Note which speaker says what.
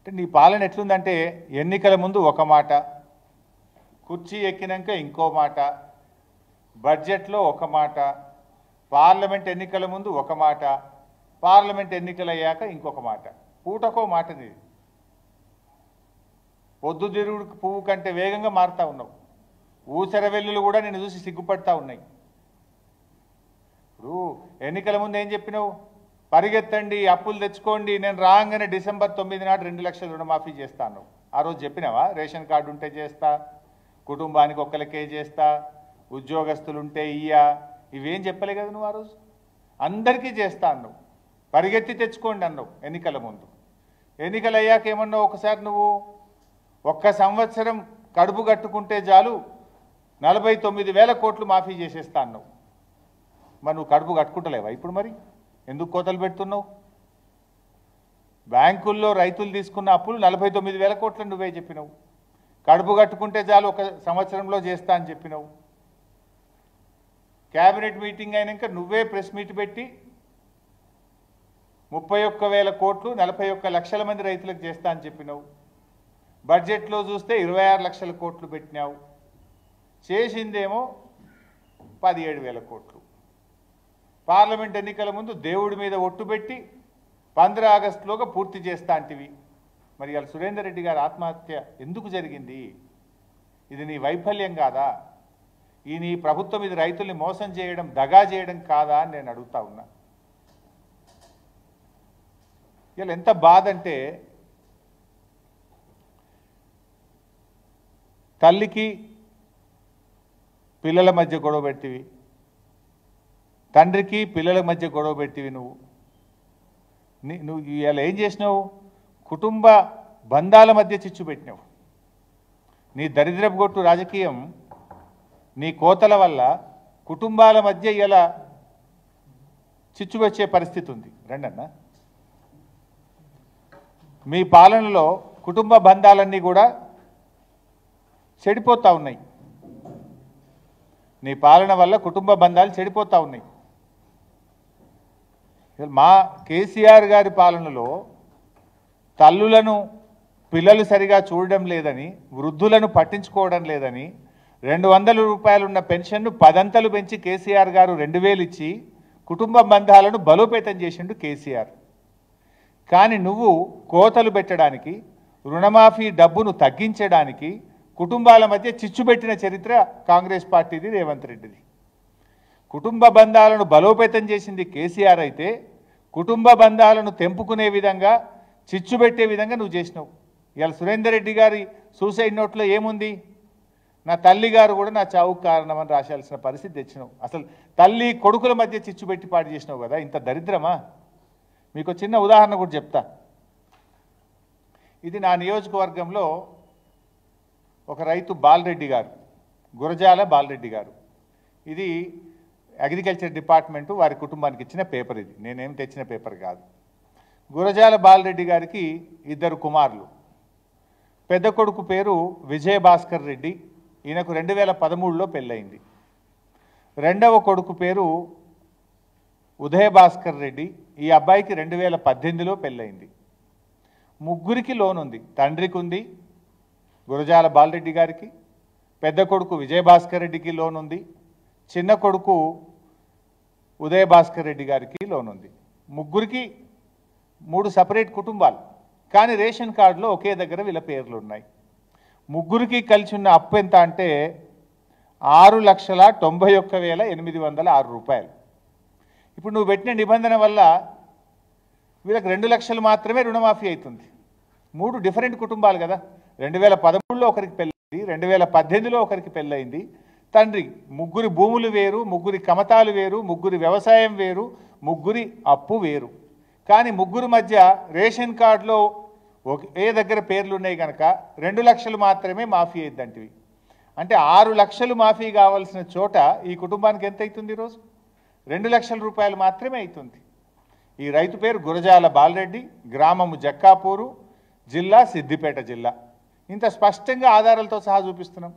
Speaker 1: అంటే నీ పాలన ఎట్లుందంటే ఎన్నికల ముందు ఒక మాట కుర్చీ ఎక్కినాక ఇంకో మాట బడ్జెట్లో ఒక మాట పార్లమెంట్ ఎన్నికల ముందు ఒక మాట పార్లమెంట్ ఎన్నికలు అయ్యాక ఇంకొక మాట. పూటకో మాట నీది పొద్దుతిరుగుడు పువ్వు కంటే వేగంగా మారుతూ ఉన్నావు. ఊసర వెల్లులు కూడా నేను చూసి సిగ్గుపడతా ఉన్నాయి. ఇప్పుడు ఎన్నికల ముందు ఏం చెప్పినావు? పరిగెత్తండి అప్పులు తెచ్చుకోండి నేను రాగానే డిసెంబర్ తొమ్మిది నాడు రెండు లక్షల రుణమాఫీ చేస్తాను. ఆ రోజు చెప్పినావా? రేషన్ కార్డు ఉంటే చేస్తా కుటుంబానికి ఒక్కరికే చేస్తా ఉద్యోగస్తులు ఉంటే ఇయ్యా. ఇవేం చెప్పలే కదా నువ్వు ఆ రోజు? అందరికీ చేస్తా అన్నావు. పరిగెత్తి తెచ్చుకోండి అన్నావు ఎన్నికల ముందు. ఎన్నికలు అయ్యాక ఏమన్నావు ఒకసారి నువ్వు? ఒక్క సంవత్సరం కడుపు కట్టుకుంటే చాలు నలభై తొమ్మిది వేల కోట్లు మాఫీ చేసేస్తా అన్నావు. మరి నువ్వు కడుపు కట్టుకుంటలేవా ఇప్పుడు మరి? ఎందుకు కోతలు పెడుతున్నావు? బ్యాంకుల్లో రైతులు తీసుకున్న అప్పులు నలభై తొమ్మిది వేల కోట్లు నువ్వే చెప్పినావు. కడుపు కట్టుకుంటే చాలు ఒక సంవత్సరంలో చేస్తా అని చెప్పినావు. క్యాబినెట్ మీటింగ్ అయినాక నువ్వే ప్రెస్ మీట్ పెట్టి ముప్పై ఒక్క వేల కోట్లు నలభై ఒక్క లక్షల మంది రైతులకు చేస్తా అని చెప్పినావు. బడ్జెట్లో చూస్తే ఇరవై ఆరు లక్షల కోట్లు పెట్టినావు. చేసిందేమో పదిహేడు వేల కోట్లు. పార్లమెంట్ ఎన్నికల ముందు దేవుడి మీద ఒట్టు పెట్టి పంద్ర ఆగస్టులోగా పూర్తి చేస్తా అంటివి. మరి ఇవాళ సురేందర్ రెడ్డి గారి ఆత్మహత్య ఎందుకు జరిగింది? ఇది నీ వైఫల్యం కాదా? ఈ నీ ప్రభుత్వం ఇది రైతుల్ని మోసం చేయడం దగా చేయడం కాదా అని నేను అడుగుతా ఉన్నా. ఇలా ఎంత బాధ అంటే తల్లికి పిల్లల మధ్య గొడవ పెట్టివి తండ్రికి పిల్లల మధ్య గొడవ పెట్టివి నువ్వు. నువ్వు ఇవాళ ఏం చేసినావు? కుటుంబ బంధాల మధ్య చిచ్చు పెట్టినావు. నీ దరిద్రపు గొట్టు రాజకీయం నీ కోతల వల్ల కుటుంబాల మధ్య ఇలా చిచ్చు వచ్చే పరిస్థితి ఉంది. రండన్న. మీ పాలనలో కుటుంబ బంధాలన్నీ కూడా చెడిపోతూ ఉన్నాయి. నీ పాలన వల్ల కుటుంబ బంధాలు చెడిపోతూ ఉన్నాయి. మా కేసీఆర్ గారి పాలనలో తల్లులను పిల్లలు సరిగా చూడడం లేదని వృద్ధులను పట్టించుకోవడం లేదని రెండు వందల రూపాయలున్న పెన్షన్ను పదంతలు పెంచి కేసీఆర్ గారు రెండు వేలు ఇచ్చి కుటుంబ బంధాలను బలోపేతం చేసిండు కేసీఆర్. కానీ నువ్వు కోతలు పెట్టడానికి రుణమాఫీ డబ్బును తగ్గించడానికి కుటుంబాల మధ్య చిచ్చు పెట్టిన చరిత్ర కాంగ్రెస్ పార్టీది రేవంత్ రెడ్డిది. కుటుంబ బంధాలను బలోపేతం చేసింది కేసీఆర్ అయితే కుటుంబ బంధాలను తెంపుకునే విధంగా చిచ్చు పెట్టే విధంగా నువ్వు చేసినావు. ఇవాళ సురేందర్ రెడ్డి గారి సూసైడ్ నోట్లో ఏముంది? నా తల్లి గారు కూడా నా చావుకు కారణమని రాశాల్సిన పరిస్థితి తెచ్చినావు. అసలు తల్లి కొడుకుల మధ్య చిచ్చు పెట్టి పాటు చేసినావు కదా ఇంత దరిద్రమా? మీకు చిన్న ఉదాహరణ కూడా చెప్తా. ఇది నా నియోజకవర్గంలో ఒక రైతు బాలరెడ్డి గారు గురజాల బాలరెడ్డి గారు. ఇది అగ్రికల్చర్ డిపార్ట్మెంటు వారి కుటుంబానికి ఇచ్చిన పేపర్ ఇది. నేనేం తెచ్చిన పేపర్ కాదు. గురజాల బాలరెడ్డి గారికి ఇద్దరు కుమారులు. పెద్ద కొడుకు పేరు విజయభాస్కర్ రెడ్డి. ఈయనకు రెండు వేల పదమూడులో పెళ్ళయింది. రెండవ కొడుకు పేరు ఉదయ భాస్కర్ రెడ్డి. ఈ అబ్బాయికి రెండు వేల పద్దెనిమిదిలో పెళ్ళయింది. ముగ్గురికి లోన్ ఉంది తండ్రికి ఉంది గురజాల బాలరెడ్డి గారికి. పెద్ద కొడుకు విజయభాస్కర్ రెడ్డికి లోన్ ఉంది చిన్న కొడుకు ఉదయ భాస్కర్ రెడ్డి గారికి లోన్ ఉంది. ముగ్గురికి మూడు సపరేట్ కుటుంబాలు కానీ రేషన్ కార్డులో ఒకే దగ్గర వీళ్ళ పేర్లు ఉన్నాయి. ముగ్గురికి కలిసి ఉన్న అప్పు ఎంత అంటే ఆరు లక్షల తొంభై ఒక్క వేల ఎనిమిది వందల ఆరు రూపాయలు. ఇప్పుడు నువ్వు పెట్టిన నిబంధన వల్ల వీళ్ళకి రెండు లక్షలు మాత్రమే రుణమాఫీ అవుతుంది. మూడు డిఫరెంట్ కుటుంబాలు కదా. రెండు వేల పదమూడులో ఒకరికి పెళ్ళయింది రెండు వేల పద్దెనిమిదిలో ఒకరికి పెళ్ళయింది తండ్రి ముగ్గురి భూములు వేరు ముగ్గురి కమతాలు వేరు ముగ్గురి వ్యవసాయం వేరు ముగ్గురి అప్పు వేరు. కానీ ముగ్గురు మధ్య రేషన్ కార్డులో ఒకే దగ్గర పేర్లు ఉన్నాయి కనుక రెండు లక్షలు మాత్రమే మాఫీ అయ్యిద్దంటివి అంటే ఆరు లక్షలు మాఫీ కావాల్సిన చోట ఈ కుటుంబానికి ఎంత అవుతుంది ఈరోజు రెండు లక్షల రూపాయలు మాత్రమే అవుతుంది. ఈ రైతు పేరు గురజాల బాలరెడ్డి గ్రామము జక్కాపూరు జిల్లా సిద్దిపేట జిల్లా. ఇంత స్పష్టంగా ఆధారాలతో సహా చూపిస్తున్నాం.